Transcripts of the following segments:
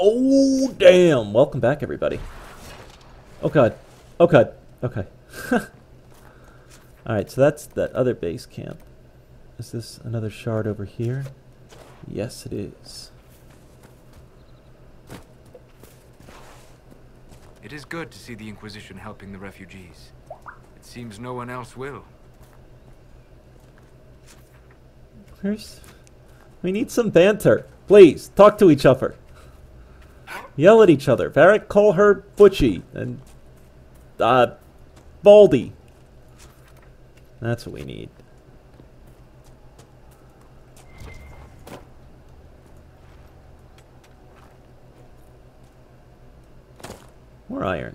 Oh, damn. Welcome back, everybody. Oh, God. Oh, God. Okay. Alright, so that's that other base camp. Is this another shard over here? Yes, it is. It is good to see the Inquisition helping the refugees. It seems no one else will. Where's... We need some banter. Please, talk to each other. Yell at each other. Varric, call her Butchie. And... Uh... Baldy. That's what we need. More iron.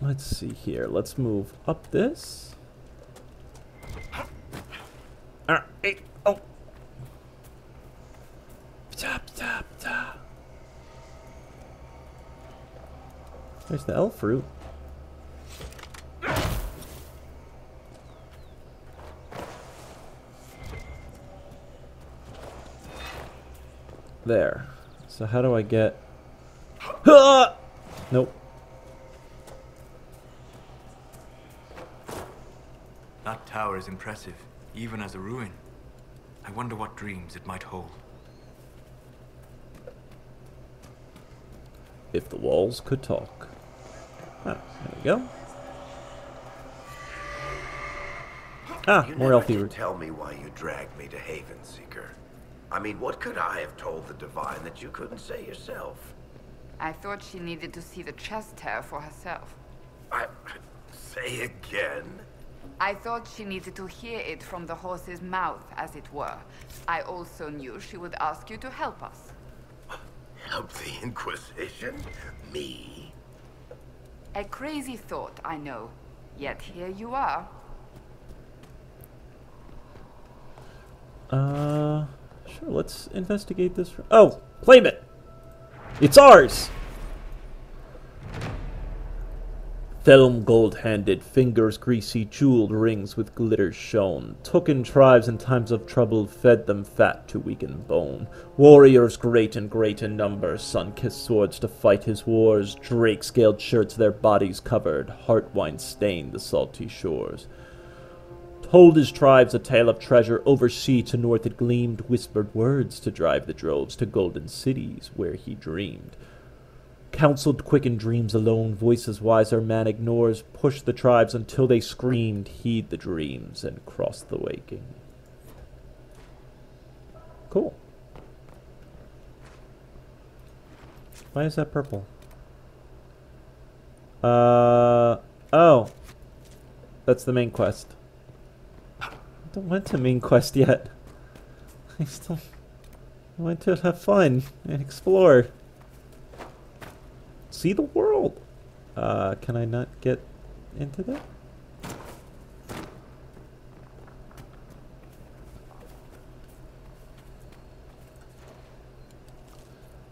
Let's see here. Let's move up this. Ah, hey, oh. Tap, tap, tap. There's the elf fruit. There. So how do I get... Ah! Nope. That tower is impressive, even as a ruin. I wonder what dreams it might hold. If the walls could talk. Ah, there we go. Ah, You more never elfy root. tell me why you dragged me to Haven Seeker. I mean, what could I have told the Divine that you couldn't say yourself? I thought she needed to see the chest hair for herself. I... Say again? I thought she needed to hear it from the horse's mouth, as it were. I also knew she would ask you to help us. Help the Inquisition? Me? A crazy thought, I know. Yet here you are. Uh, sure, let's investigate this. Oh, claim it! It's ours! Thelm gold-handed, fingers greasy, jeweled rings with glitter shone. Took in tribes in times of trouble, fed them fat to weaken bone. Warriors great and great in number, sun-kissed swords to fight his wars. Drake-scaled shirts their bodies covered, heart wine stained the salty shores. Told his tribes a tale of treasure over sea to north it gleamed, whispered words to drive the droves to golden cities where he dreamed. Counseled quicken dreams alone, voices wiser man ignores, push the tribes until they screamed, heed the dreams, and cross the waking. Cool. Why is that purple? Uh, oh. That's the main quest. I don't went to main quest yet. I still went to have fun and explore. See the world. Uh, can I not get into that?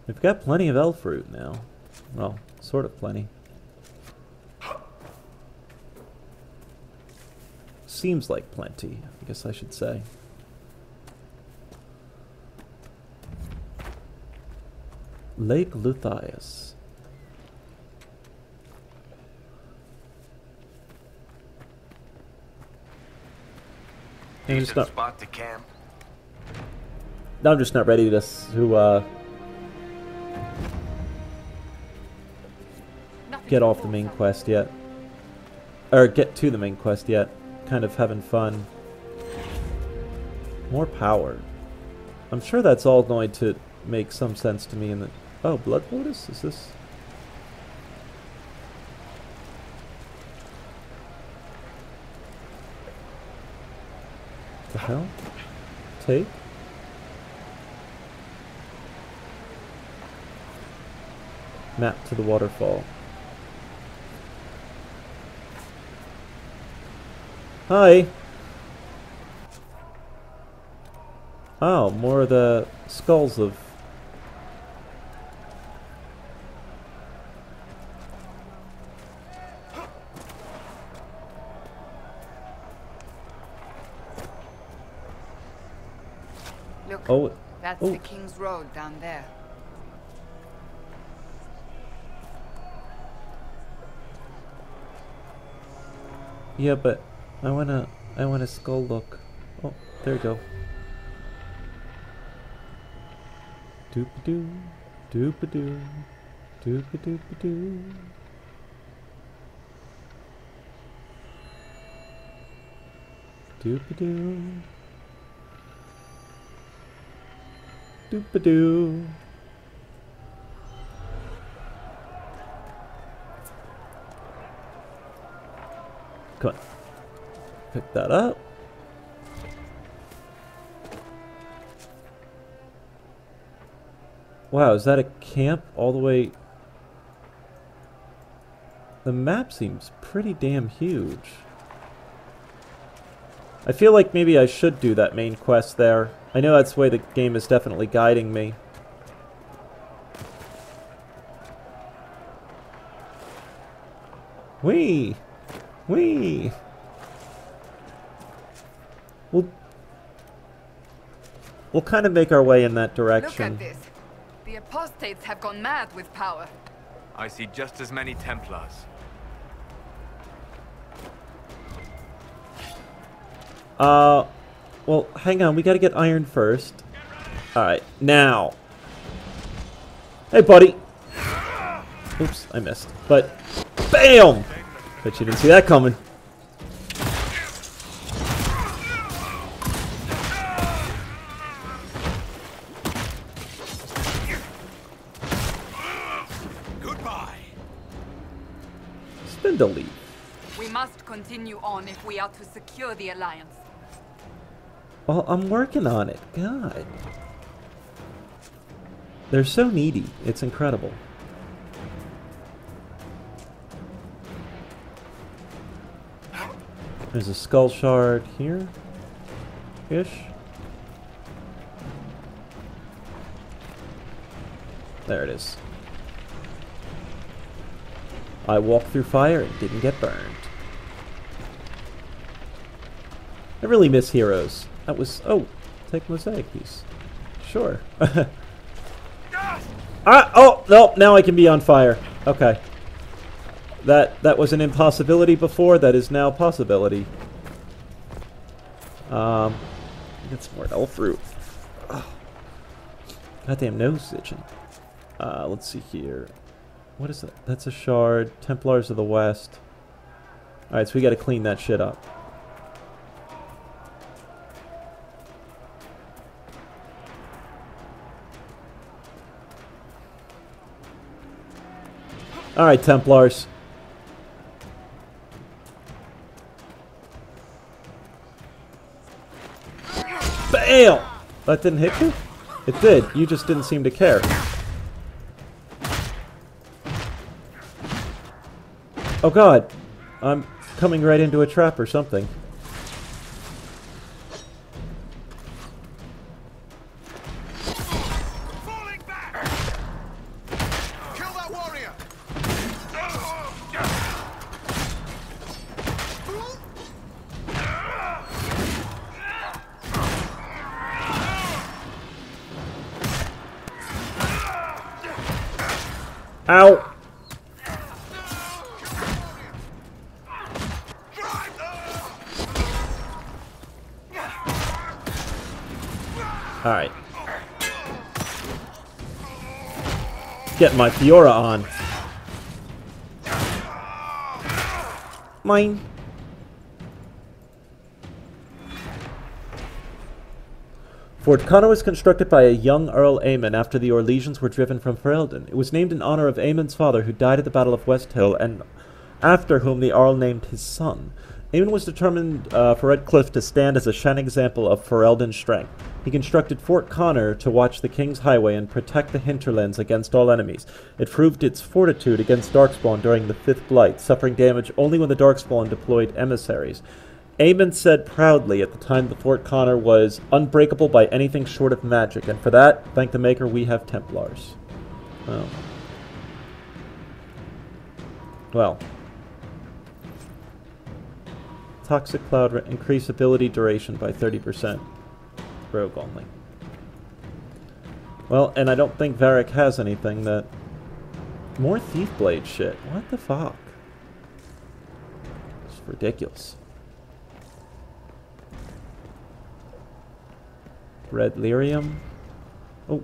We've got plenty of elf fruit now. Well, sort of plenty. Seems like plenty, I guess I should say. Lake Luthias. I'm just not, spot to camp? no, I'm just not ready to, s- to uh, get off the main quest yet. Or get to the main quest yet. Kind of having fun. More power. I'm sure that's all going to make some sense to me in the... Oh, Blood Lotus? Is this... hell? Take? Map to the waterfall. Hi. Oh, more of the skulls of. Look, Oh, that's oh. the King's Road down there. yeah, but I wanna, I want a skull look. Oh, there you go. Doop doo, doop doo, doop doop doo. Doop doo. Doop doo. Come on. Pick that up. Wow, is that a camp all the way... The map seems pretty damn huge. I feel like maybe I should do that main quest there. I know that's the way the game is definitely guiding me. Wee! Wee! We'll... We'll kind of make our way in that direction. Look direction. at this. The apostates have gone mad with power. I see just as many Templars. Uh, well, hang on. We gotta get iron first. Alright, now. Hey, buddy. Oops, I missed. But, BAM! Bet you didn't see that coming. Goodbye. Spindle. We must continue on if we are to secure the Alliance. Well, I'm working on it. God. They're so needy. It's incredible. There's a skull shard here. Ish. There it is. I walked through fire and didn't get burned. I really miss heroes. That was oh, take mosaic piece. Sure. ah oh no, now I can be on fire. Okay. That that was an impossibility before, that is now possibility. Um get some more elf fruit. Oh. Goddamn nose itching. Uh let's see here. What is that? That's a shard. Templars of the West. Alright, so we gotta clean that shit up. Alright, Templars. BAM! That didn't hit you? It did. You just didn't seem to care. Oh god. I'm coming right into a trap or something. Ow! Alright. Get my Fiora on. Mine. Fort Connor was constructed by a young Earl Eamon after the Orlesians were driven from Ferelden. It was named in honor of Eamon's father, who died at the Battle of West Hill, and after whom the Earl named his son. Eamon was determined uh, for Redcliffe to stand as a shining example of Ferelden's strength. He constructed Fort Connor to watch the King's Highway and protect the hinterlands against all enemies. It proved its fortitude against Darkspawn during the Fifth Blight, suffering damage only when the Darkspawn deployed emissaries. Eamon said proudly at the time that Fort Connor was unbreakable by anything short of magic, and for that, thank the Maker, we have Templars. Oh. Well. Toxic Cloud increase ability duration by 30%. Rogue only. Well, and I don't think Varric has anything that... More Thief Blade shit. What the fuck? It's ridiculous. Red Lyrium. Oh.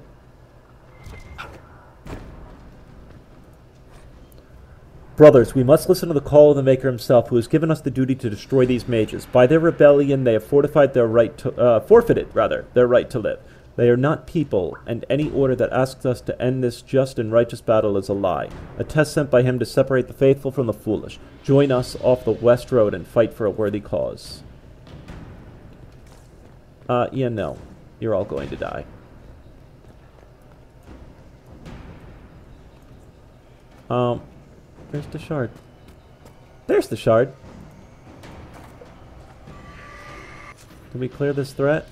Brothers, we must listen to the call of the Maker himself, who has given us the duty to destroy these mages. By their rebellion, they have fortified their right to, uh, forfeited, rather, their right to live. They are not people, and any order that asks us to end this just and righteous battle is a lie. A test sent by him to separate the faithful from the foolish. Join us off the West Road and fight for a worthy cause. Uh, yeah, no. You're all going to die. Um, Where's the shard? There's the shard. Can we clear this threat?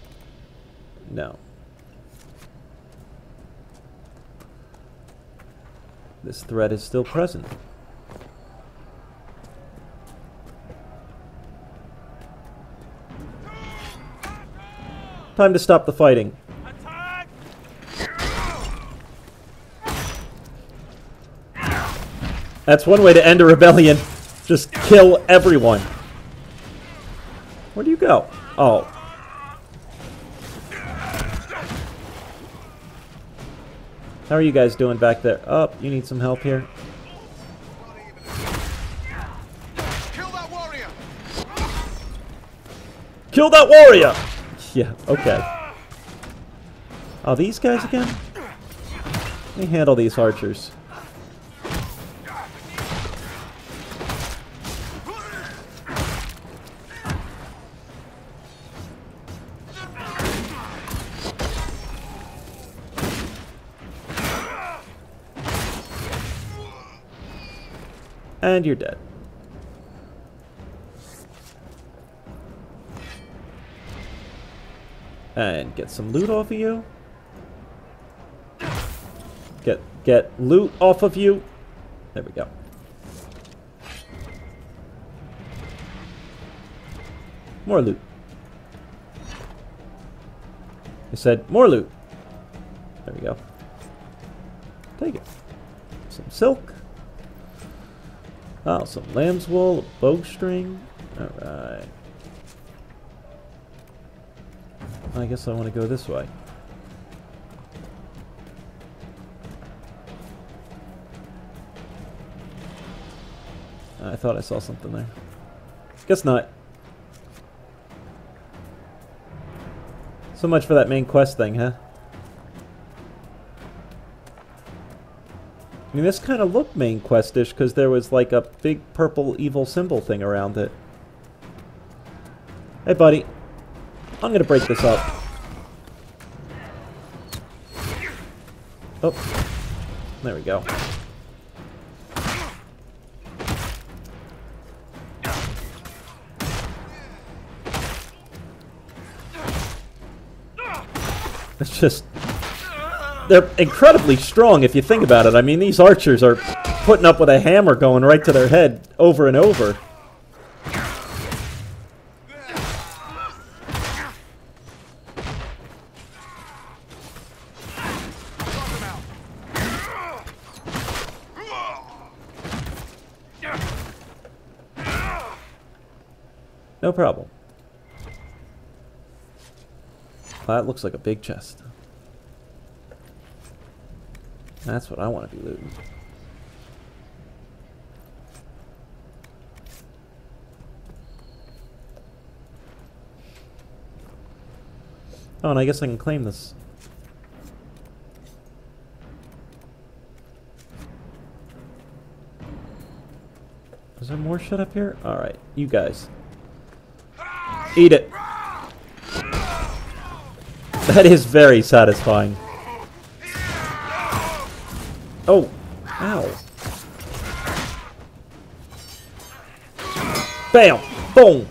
No. This threat is still present. Time to stop the fighting. That's one way to end a rebellion. Just kill everyone. Where do you go? Oh. How are you guys doing back there? Oh, you need some help here? Kill that warrior. Kill that warrior! Yeah, okay. Oh, these guys again? Let me handle these archers. And you're dead. And get some loot off of you. Get get loot off of you. There we go. More loot. I said more loot. There we go. Take it. Some silk. Oh, some lamb's wool, a bowstring. Alright. I guess I want to go this way. I thought I saw something there. Guess not. So much for that main quest thing, huh? I mean, this kind of looked main questish because there was like a big purple evil symbol thing around it. Hey, buddy. I'm to break this up. Oh. There we go. It's just they're incredibly strong if you think about it. I mean, these archers are putting up with a hammer going right to their head over and over. No problem. That looks like a big chest. That's what I want to be looting. Oh, and I guess I can claim this. Is there more shit up here? Alright, you guys. Eat it! That is very satisfying. Oh! Ow! Bam! Boom!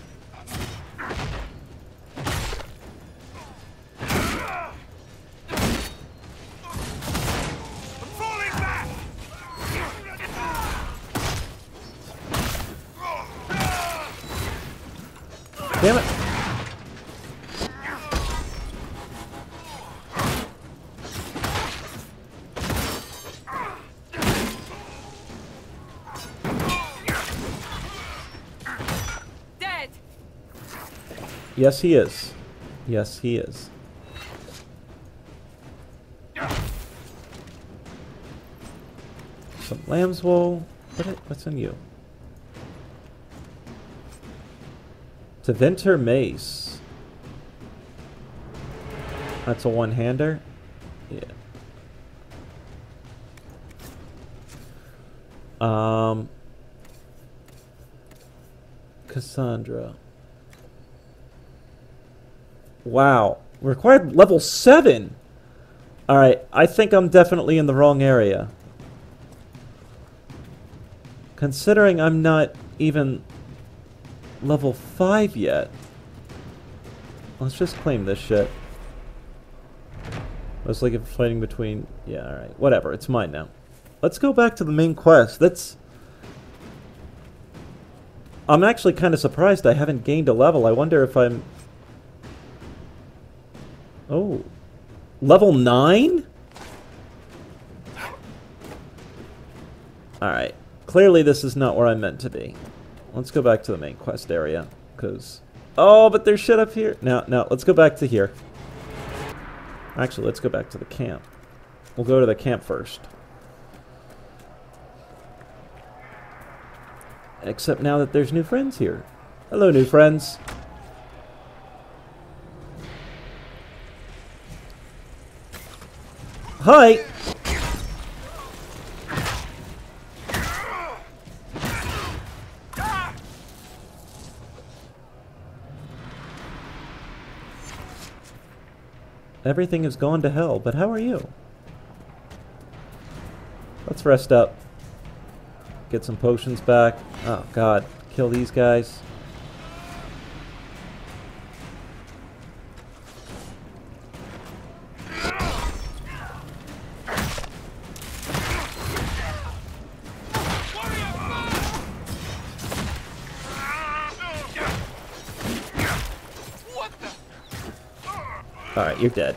Yes, he is. Yes, he is. Some lamb's wool. What i- what's in you? Tevinter Mace. That's a one-hander? Yeah. Um... Cassandra. Wow. Required level 7! Alright, I think I'm definitely in the wrong area. Considering I'm not even level 5 yet. Let's just claim this shit. Was like if fighting between... Yeah, alright. Whatever, it's mine now. Let's go back to the main quest. That's... I'm actually kind of surprised I haven't gained a level. I wonder if I'm... Oh. Level 9? Alright. Clearly this is not where I'm meant to be. Let's go back to the main quest area. Because... Oh, but there's shit up here. No, no, let's go back to here. Actually, let's go back to the camp. We'll go to the camp first. Except now that there's new friends here. Hello, new friends. Hi! Everything has gone to hell, but how are you? Let's rest up. Get some potions back. Oh god, kill these guys. You're dead.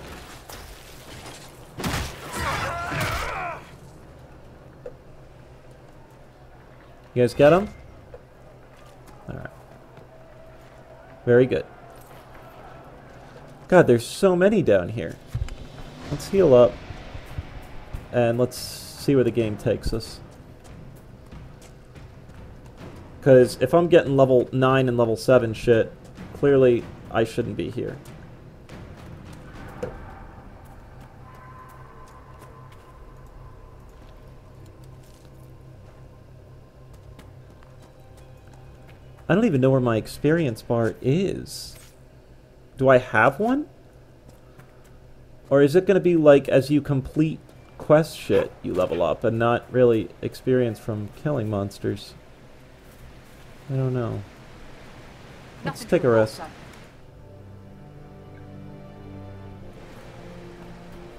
You guys get him? Alright. Very good. God, there's so many down here. Let's heal up. And let's see where the game takes us. Because if I'm getting level 9 and level 7 shit, clearly I shouldn't be here. I don't even know where my experience bar is. Do I have one? Or is it going to be like as you complete quest shit, you level up and not really experience from killing monsters? I don't know. Let's Nothing take a rest.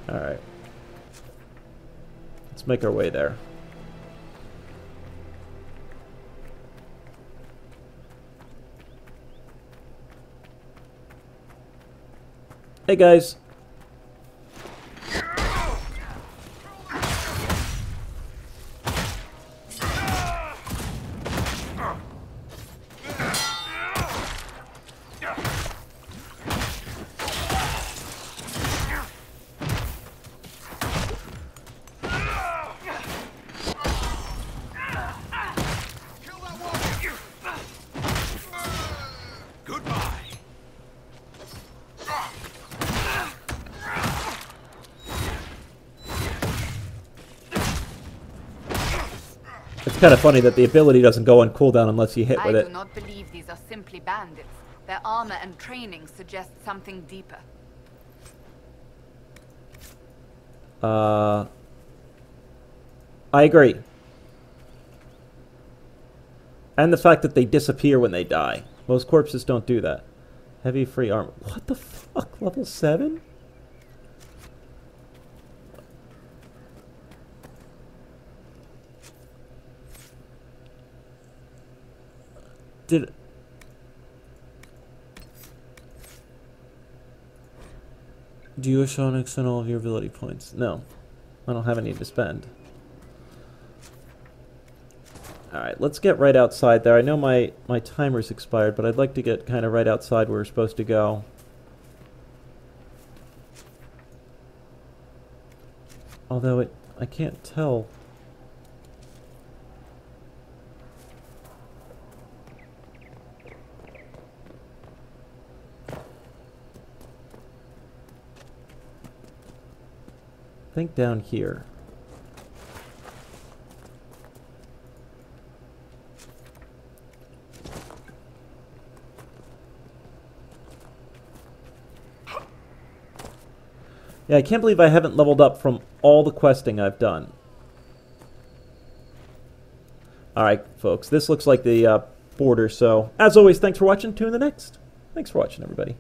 Alright. Let's make our way there. Hey guys. It's kind of funny that the ability doesn't go on cooldown unless you hit with I with do it. not believe these are simply bandits. Their armor and training suggest something deeper. Uh, I agree. And the fact that they disappear when they die. Most corpses don't do that. Heavy free armor. What the fuck? Level 7? Did... Do you wish to extend all of your ability points? No. I don't have any to spend. Alright, let's get right outside there. I know my, my timer's expired, but I'd like to get kind of right outside where we're supposed to go. Although it, I can't tell. Think down here. Yeah, I can't believe I haven't leveled up from all the questing I've done. Alright, folks, this looks like the uh, border, so as always, thanks for watching. Tune in the next. Thanks for watching, everybody.